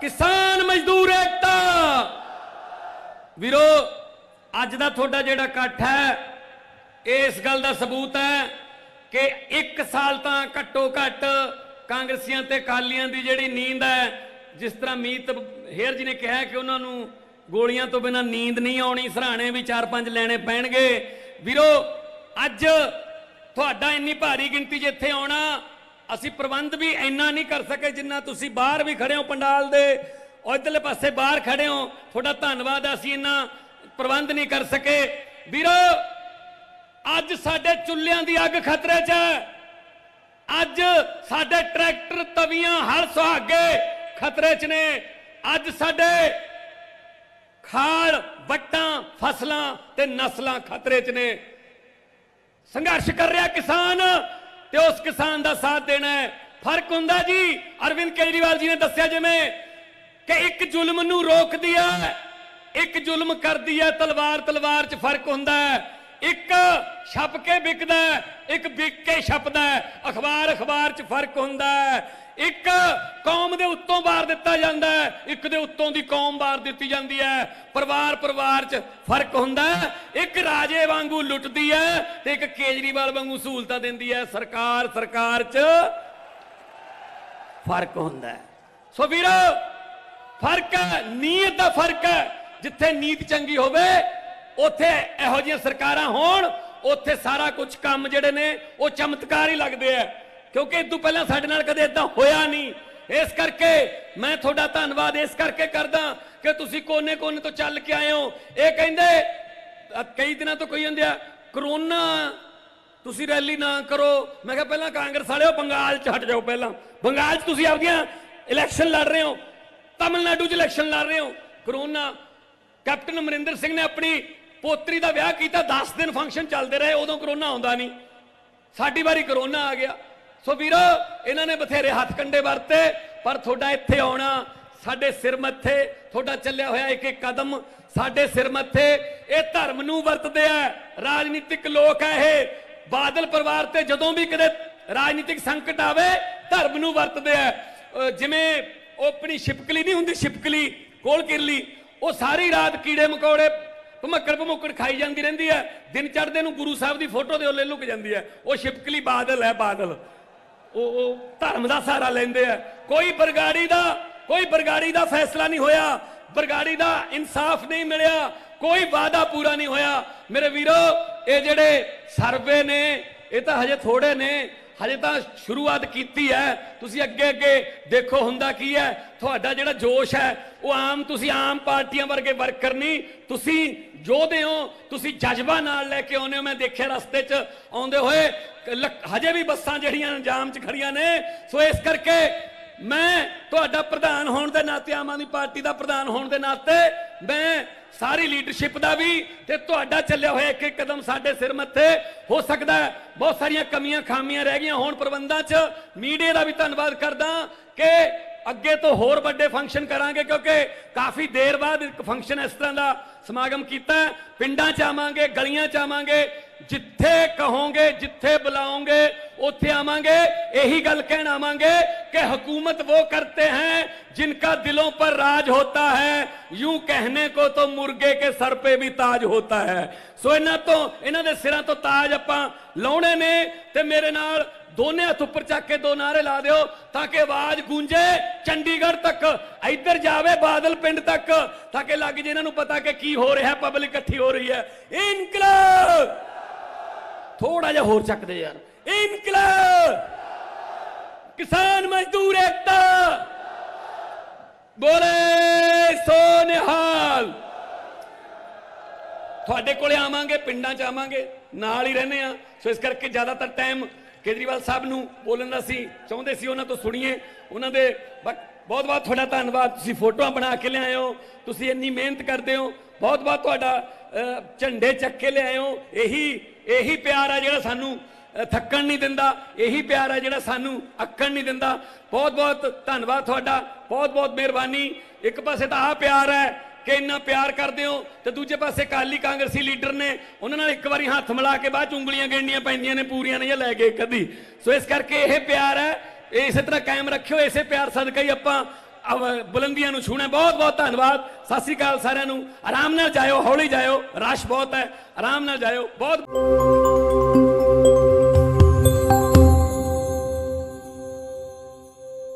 ਕਿਸਾਨ ਮਜ਼ਦੂਰ ਏਕਤਾ। ਵੀਰੋ, ਅੱਜ ਦਾ ਤੁਹਾਡਾ ਜਿਹੜਾ ਇਕੱਠ ਹੈ ਇਸ ਗੱਲ ਦਾ ਸਬੂਤ ਹੈ ਕਿ ਇੱਕ ਸਾਲ ਤਾਂ ਘੱਟੋ ਘੱਟ ਕਾਂਗਰਸੀਆਂ ਤੇ ਕਾਲੀਆਂ ਦੀ ਜਿਹੜੀ ਨੀਂਦ ਹੈ, ਜਿਸ ਤਰ੍ਹਾਂ ਮੀਤ ਹੇਰ ਜੀ ਨੇ ਕਿਹਾ ਕਿ ਉਹਨਾਂ ਨੂੰ ਗੋਲੀਆਂ ਤੋਂ ਬਿਨਾ ਨੀਂਦ ਨਹੀਂ ਆਉਣੀ, ਸਰਾਣੇ ਵੀ 4-5 ਲੈਣੇ ਪੈਣਗੇ। ਵੀਰੋ, ਅੱਜ ਤੁਹਾਡਾ ਇੰਨੀ ਭਾਰੀ ਗਿਣਤੀ 'ਚ ਇੱਥੇ ਆਉਣਾ ਅਸੀਂ ਪ੍ਰਬੰਧ ਵੀ ਇੰਨਾ ਨਹੀਂ ਕਰ ਸਕੇ ਜਿੰਨਾ ਤੁਸੀਂ ਬਾਹਰ ਵੀ ਖੜੇ ਹੋ ਪੰਡਾਲ ਦੇ। ਉਹ ਇੱਧਰਲੇ ਪਾਸੇ ਬਾਹਰ ਖੜੇ ਹੋ। ਤੁਹਾਡਾ ਧੰਨਵਾਦ ਅਸੀਂ ਇੰਨਾ ਪ੍ਰਬੰਧ ਨਹੀਂ ਕਰ ਸਕੇ। ਵੀਰੋ, ਅੱਜ ਸਾਡੇ ਚੁੱਲ੍ਹਿਆਂ ਦੀ ਅੱਗ ਖਤਰੇ 'ਚ ਹੈ। ਅੱਜ ਸਾਡੇ ਟਰੈਕਟਰ ਤਵੀਆਂ ਹਲ ਸੁਹਾਗੇ ਖਤਰੇ 'ਚ ਨੇ। ਅੱਜ ਸਾਡੇ ਖਾਲ, ਵੱਟਾਂ, ਫਸਲਾਂ ਤੇ ਨਸਲਾਂ ਖਤਰੇ 'ਚ ਨੇ। ਸੰਘਰਸ਼ ਕਰ ਰਿਹਾ ਕਿਸਾਨ। ਤੇ ਉਸ ਕਿਸਾਨ ਦਾ ਸਾਥ ਦੇਣਾ ਹੈ। ਫ਼ਰਕ ਹੁੰਦਾ ਜੀ। ਅਰਵਿੰਦ ਕੇਜਰੀਵਾਲ ਜੀ ਨੇ ਦੱਸਿਆ ਜਿਵੇਂ ਕਿ ਇੱਕ ਜ਼ੁਲਮ ਨੂੰ ਰੋਕਦੀ ਹੈ ਇੱਕ ਜ਼ੁਲਮ ਕਰਦੀ ਹੈ ਤਲਵਾਰ ਤਲਵਾਰ 'ਚ ਫ਼ਰਕ ਹੁੰਦਾ ਹੈ। ਇੱਕ ਛਪ ਕੇ ਵਿਕਦਾ ਇੱਕ ਵਿਕ ਕੇ ਛਪਦਾ ਅਖਬਾਰ ਅਖਬਾਰ 'ਚ ਫ਼ਰਕ ਹੁੰਦਾ ਹੈ। ਇੱਕ ਕੌਮ ਦੇ ਉੱਤੋਂ ਵਾਰ ਦਿੱਤਾ ਜਾਂਦਾ ਹੈ, ਇੱਕ ਦੇ ਉੱਤੋਂ ਦੀ ਕੌਮ ਵਾਰ ਦਿੱਤੀ ਜਾਂਦੀ ਹੈ। ਪਰਿਵਾਰ ਪਰਿਵਾਰ 'ਚ ਫ਼ਰਕ ਹੁੰਦਾ ਇੱਕ ਰਾਜੇ ਵਾਂਗੂ ਲੁੱਟਦੀ ਹੈ ਤੇ ਇੱਕ ਕੇਜਰੀਵਾਲ ਵਾਂਗੂ ਸਹੂਲਤਾਂ ਦਿੰਦੀ ਹੈ। ਸਰਕਾਰ ਸਰਕਾਰ 'ਚ ਫ਼ਰਕ ਹੁੰਦਾ ਹੈ। ਸੋ ਵੀਰੋ, ਫ਼ਰਕ ਹੈ, ਨੀਅਤ ਦਾ ਫ਼ਰਕ ਹੈ। ਜਿੱਥੇ ਨੀਤ ਚੰਗੀ ਹੋਵੇ, ਉੱਥੇ ਇਹੋ ਜਿਹੀਆਂ ਸਰਕਾਰਾਂ ਹੋਣ, ਉੱਥੇ ਸਾਰਾ ਕੁਝ ਕੰਮ ਜਿਹੜੇ ਨੇ, ਉਹ ਚਮਤਕਾਰ ਹੀ ਲੱਗਦੇ ਆ ਕਿਉਂਕਿ ਇਸ ਤੋਂ ਪਹਿਲਾਂ ਸਾਡੇ ਨਾਲ ਕਦੇ ਇਦਾਂ ਹੋਇਆ ਨਹੀਂ। ਇਸ ਕਰਕੇ ਮੈਂ ਤੁਹਾਡਾ ਧੰਨਵਾਦ ਇਸ ਕਰਕੇ ਕਰਦਾ ਕਿ ਤੁਸੀਂ ਕੋਨੇ-ਕੋਨੇ ਤੋਂ ਚੱਲ ਕੇ ਆਏ ਹੋ। ਇਹ ਕਹਿੰਦੇ ਕਈ ਦਿਨਾਂ ਤੋਂ ਕਹੀ ਜਾਂਦੇ ਆ, ਕਰੋਨਾ, ਤੁਸੀਂ ਰੈਲੀ ਨਾ ਕਰੋ। ਮੈਂ ਕਿਹਾ, ਪਹਿਲਾਂ ਕਾਂਗਰਸ ਵਾਲਿਓ, ਬੰਗਾਲ 'ਚ ਹਟ ਜਾਓ ਪਹਿਲਾਂ। ਬੰਗਾਲ 'ਚ ਤੁਸੀਂ ਆਪਦੀਆਂ ਇਲੈਕਸ਼ਨ ਲੜ ਰਹੇ ਹੋ। ਤਮਿਲਨਾਡੂ 'ਚ ਇਲੈਕਸ਼ਨ ਲੜ ਰਹੇ ਹੋ। ਕਰੋਨਾ, ਕੈਪਟਨ ਅਮਰਿੰਦਰ ਸਿੰਘ ਨੇ ਆਪਣੀ ਪੋਤਰੀ ਦਾ ਵਿਆਹ ਕੀਤਾ। 10 ਦਿਨ ਫੰਕਸ਼ਨ ਚੱਲਦੇ ਰਹੇ, ਉਦੋਂ ਕਰੋਨਾ ਆਉਂਦਾ ਨਹੀਂ। ਸਾਡੀ ਵਾਰੀ ਕਰੋਨਾ ਆ ਗਿਆ। ਸੋ ਵੀਰੋ, ਇਹਨਾਂ ਨੇ ਬਥੇਰੇ ਹੱਥ ਕੰਡੇ ਵਰਤੇ, ਪਰ ਤੁਹਾਡਾ ਇੱਥੇ ਆਉਣਾ, ਸਾਡੇ ਸਿਰ ਮੱਥੇ, ਤੁਹਾਡਾ ਚੱਲਿਆ ਹੋਇਆ ਇੱਕ ਇੱਕ ਕਦਮ ਸਾਡੇ ਸਿਰ ਮੱਥੇ, ਇਹ ਧਰਮ ਨੂੰ ਵਰਤਦੇ ਆ, ਰਾਜਨੀਤਿਕ ਲੋਕ ਆ ਇਹ। ਬਾਦਲ ਪਰਿਵਾਰ ਤੇ ਜਦੋਂ ਵੀ ਕਦੇ ਰਾਜਨੀਤਿਕ ਸੰਕਟ ਆਵੇ, ਧਰਮ ਨੂੰ ਵਰਤਦੇ ਆ। ਜਿਵੇਂ ਉਹ ਆਪਣੀ ਛਿਪਕਲੀ ਨਹੀਂ ਹੁੰਦੀ, ਛਿਪਕਲੀ, ਕੋਲ ਕਿਰਲੀ, ਉਹ ਸਾਰੀ ਰਾਤ ਕੀੜੇ ਮਕੌੜੇ, ਭਮੱਕੜ ਭਮੁੱਕੜ ਖਾਈ ਜਾਂਦੀ ਰਹਿੰਦੀ ਹੈ ਦਿਨ ਚੜਦੇ ਨੂੰ ਗੁਰੂ ਸਾਹਿਬ ਦੀ ਫੋਟੋ ਦੇ ਉੱਲੇ ਲੁਕ ਜਾਂਦੀ ਹੈ ਉਹ ਛਿਪਕਲੀ ਬਾਦਲ ਹੈ ਬਾਦਲ। ਉਹ ਉਹ ਧਰਮ ਦਾ ਸਹਾਰਾ ਲੈਂਦੇ ਆ। ਕੋਈ ਬਰਗਾੜੀ ਦਾ, ਕੋਈ ਬਰਗਾੜੀ ਦਾ ਫੈਸਲਾ ਨਹੀਂ ਹੋਇਆ। ਬਰਗਾੜੀ ਦਾ ਇਨਸਾਫ ਨਹੀਂ ਮਿਲਿਆ। ਕੋਈ ਵਾਅਦਾ ਪੂਰਾ ਨਹੀਂ ਹੋਇਆ। ਮੇਰੇ ਵੀਰੋ, ਇਹ ਜਿਹੜੇ ਸਰਵੇ ਨੇ, ਇਹ ਤਾਂ ਹਜੇ ਥੋੜੇ ਨੇ। ਹਜੇ ਤਾਂ ਸ਼ੁਰੂਆਤ ਕੀਤੀ ਹੈ। ਤੁਸੀਂ ਅੱਗੇ ਅੱਗੇ ਦੇਖੋ ਹੁੰਦਾ ਕੀ ਹੈ। ਤੁਹਾਡਾ ਜਿਹੜਾ ਜੋਸ਼ ਹੈ, ਉਹ ਆਮ ਤੁਸੀਂ ਆਮ ਪਾਰਟੀਆਂ ਵਰਗੇ ਵਰਕਰ ਨਹੀਂ ਤੁਸੀਂ ਯੋਧੇ ਹੋ, ਤੁਸੀਂ ਜਜ਼ਬਾ ਨਾਲ ਲੈ ਕੇ ਆਉਂਦੇ ਹੋ। ਮੈਂ ਦੇਖਿਆ ਰਸਤੇ 'ਚ ਆਉਂਦੇ ਹੋਏ ਕ- ਹਜੇ ਵੀ ਬੱਸਾਂ ਜਿਹੜੀਆਂ ਜਾਮ 'ਚ ਖੜੀਆਂ ਨੇ। ਸੋ ਇਸ ਕਰਕੇ ਮੈਂ ਤੁਹਾਡਾ ਪ੍ਰਧਾਨ ਹੋਣ ਦੇ ਨਾਤੇ, ਆਮ ਆਦਮੀ ਪਾਰਟੀ ਦਾ ਪ੍ਰਧਾਨ ਹੋਣ ਦੇ ਨਾਤੇ, ਮੈਂ ਸਾਰੀ ਲੀਡਰਸ਼ਿਪ ਦਾ ਵੀ ਤੇ ਤੁਹਾਡਾ ਚੱਲਿਆ ਹੋਇਆ ਇੱਕ ਇੱਕ ਕਦਮ ਸਾਡੇ ਸਿਰ ਮੱਥੇ। ਹੋ ਸਕਦਾ ਬਹੁਤ ਸਾਰੀਆਂ ਕਮੀਆਂ ਖਾਮੀਆਂ ਰਹਿ ਗਈਆਂ ਹੋਣ ਪ੍ਰਬੰਧਾਂ 'ਚ। ਮੀਡੀਆ ਦਾ ਵੀ ਧੰਨਵਾਦ ਕਰਦਾ ਕਿ ਅੱਗੇ ਤੋਂ ਹੋਰ ਵੱਡੇ ਫੰਕਸ਼ਨ ਕਰਾਂਗੇ ਕਿਉਂਕਿ ਕਾਫੀ ਦੇਰ ਬਾਅਦ ਇੱਕ ਫੰਕਸ਼ਨ ਇਸ ਤਰ੍ਹਾਂ ਦਾ ਸਮਾਗਮ ਕੀਤਾ ਪਿੰਡਾਂ 'ਚ ਆਵਾਂਗੇ, ਗਲੀਆਂ 'ਚ ਆਵਾਂਗੇ, ਜਿੱਥੇ ਕਹੋਗੇ, ਜਿੱਥੇ ਬੁਲਾਓਗੇ, ਉੱਥੇ ਆਵਾਂਗੇ। ਇਹੀ ਗੱਲ ਕਹਿਣ ਆਵਾਂਗੇ ਕਿ ਹਕੂਮਤ ਉਹ ਕਰਤੇ ਹੈ जिनका दिलों पर राज होता है यूं कहने को तो मुर्गे के सर पे भी ताज होता है ਸੋ ਇਹਨਾਂ ਤੋਂ ਇਹਨਾਂ ਦੇ ਸਿਰਾਂ ਤੋਂ ਤਾਜ ਆਪਾਂ ਲਾਉਣੇ ਨੇ ਤੇ ਮੇਰੇ ਨਾਲ ਦੋਨੇ ਹੱਥ ਉੱਪਰ ਚੱਕ ਕੇ ਦੋ ਨਾਰੇ ਲਾ ਦਿਓ ਤਾਂ ਕਿ ਆਵਾਜ਼ ਗੂੰਜੇ ਚੰਡੀਗੜ੍ਹ ਤੱਕ ਇੱਧਰ ਜਾਵੇ ਬਾਦਲ ਪਿੰਡ ਤੱਕ ਤਾਂ ਕਿ ਲੱਗ ਜੇ ਇਹਨਾਂ ਨੂੰ ਪਤਾ ਕਿ ਕੀ ਹੋ ਰਿਹਾ ਪਬਲਿਕ ਇਕੱਠੀ ਹੋ ਰਹੀ ਹੈ ਇਨਕਲਾਬ ਥੋੜਾ ਜਿਹਾ ਹੋਰ ਚੱਕਦੇ ਯਾਰ ਇਨਕਲਾਬ ਕਿਸਾਨ ਮਜ਼ਦੂਰ ਏਕਤਾ ਬੋਲੇ ਸੋ ਨਿਹਾਲ ਤੁਹਾਡੇ ਕੋਲੇ ਆਵਾਂਗੇ, ਪਿੰਡਾਂ 'ਚ ਆਵਾਂਗੇ, ਨਾਲ ਹੀ ਰਹਿੰਦੇ ਆ ਸੋ ਇਸ ਕਰਕੇ ਜ਼ਿਆਦਾਤਰ ਟਾਈਮ ਕੇਜਰੀਵਾਲ ਸਾਹਿਬ ਨੂੰ ਬੋਲਣ ਦਾ ਸੀ ਚਾਹੁੰਦੇ ਸੀ, ਉਹਨਾਂ ਤੋਂ ਸੁਣੀਏ। ਉਹਨਾਂ ਦੇ ਬਹੁਤ ਬਹੁਤ ਤੁਹਾਡਾ ਧੰਨਵਾਦ। ਤੁਸੀਂ ਫੋਟੋਆਂ ਬਣਾ ਕੇ ਲਿਆਏ ਹੋ। ਤੁਸੀਂ ਇੰਨੀ ਮਿਹਨਤ ਕਰਦੇ ਹੋ। ਬਹੁਤ ਬਹੁਤ ਤੁਹਾਡਾ ਝੰਡੇ ਚੱਕ ਕੇ ਲਿਆਏ ਹੋ। ਇਹੀ ਇਹੀ ਪਿਆਰ ਆ ਜਿਹੜਾ ਸਾਨੂੰ ਥੱਕਣ ਨਹੀਂ ਦਿੰਦਾ। ਇਹੀ ਪਿਆਰ ਹੈ ਜਿਹੜਾ ਸਾਨੂੰ ਅੱਕਣ ਨਹੀਂ ਦਿੰਦਾ। ਬਹੁਤ ਬਹੁਤ ਧੰਨਵਾਦ ਤੁਹਾਡਾ। ਬਹੁਤ ਬਹੁਤ ਮਿਹਰਬਾਨੀ। ਇੱਕ ਪਾਸੇ ਤਾਂ ਆਹ ਪਿਆਰ ਹੈ ਕਿ ਇੰਨਾ ਪਿਆਰ ਕਰਦੇ ਹੋ ਤੇ ਦੂਜੇ ਪਾਸੇ ਕਾਲੀ ਕਾਂਗਰਸੀ ਲੀਡਰ ਨੇ ਉਹਨਾਂ ਨਾਲ ਇੱਕ ਵਾਰੀ ਹੱਥ ਮਿਲਾ ਕੇ ਬਾਅਦ ਚ ਉਂਗਲੀਆਂ ਗਿਣਨੀਆਂ ਪੈਂਦੀਆਂ ਨੇ, ਪੂਰੀਆਂ ਨਹੀਂ ਲੈ ਕੇ ਕਦੀ ਸੋ ਇਸ ਕਰਕੇ ਇਹ ਪਿਆਰ ਹੈ। ਇਹ ਇਸੇ ਤਰ੍ਹਾਂ ਕਾਇਮ ਰੱਖਿਓ, ਇਸੇ ਪਿਆਰ ਸਦਕਾ ਹੀ ਆਪਾਂ ਬੁਲੰਦੀਆਂ ਨੂੰ ਛੂਣਾ ਬਹੁਤ ਬਹੁਤ ਧੰਨਵਾਦ। ਸਤਿ ਸ੍ਰੀ ਅਕਾਲ ਸਾਰਿਆਂ ਨੂੰ। ਆਰਾਮ ਨਾਲ ਜਾਇਓ, ਹੌਲੀ ਜਾਇਓ। ਰਸ਼ ਬਹੁਤ ਹੈ। ਆਰਾਮ ਨਾਲ ਜਾਇਓ। ਬਹੁਤ